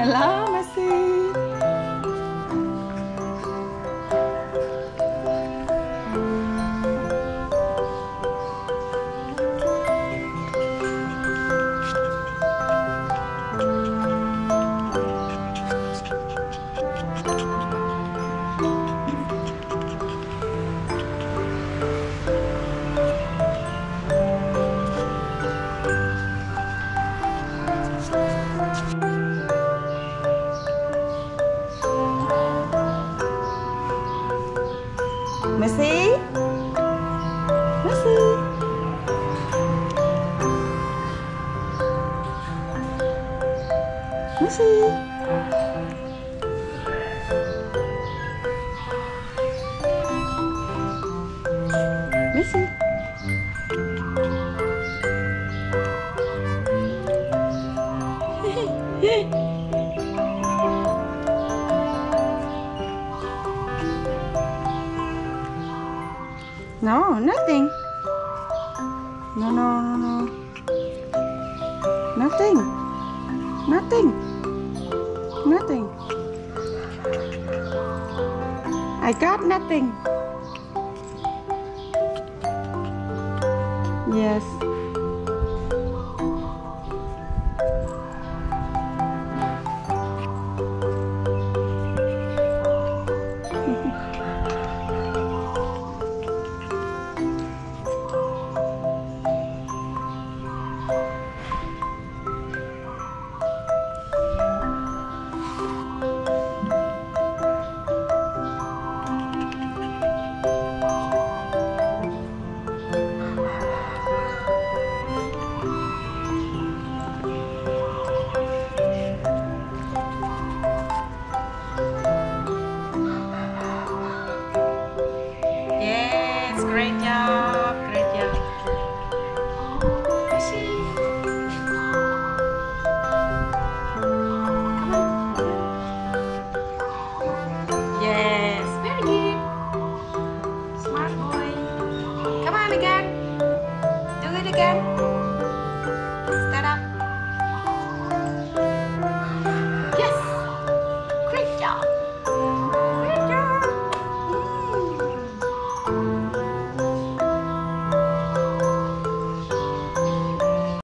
Hello, Messi. Messi. Missy? Messi. No, nothing. No, no, no, no. Nothing. Nothing. Nothing. I got nothing. Yes. Again.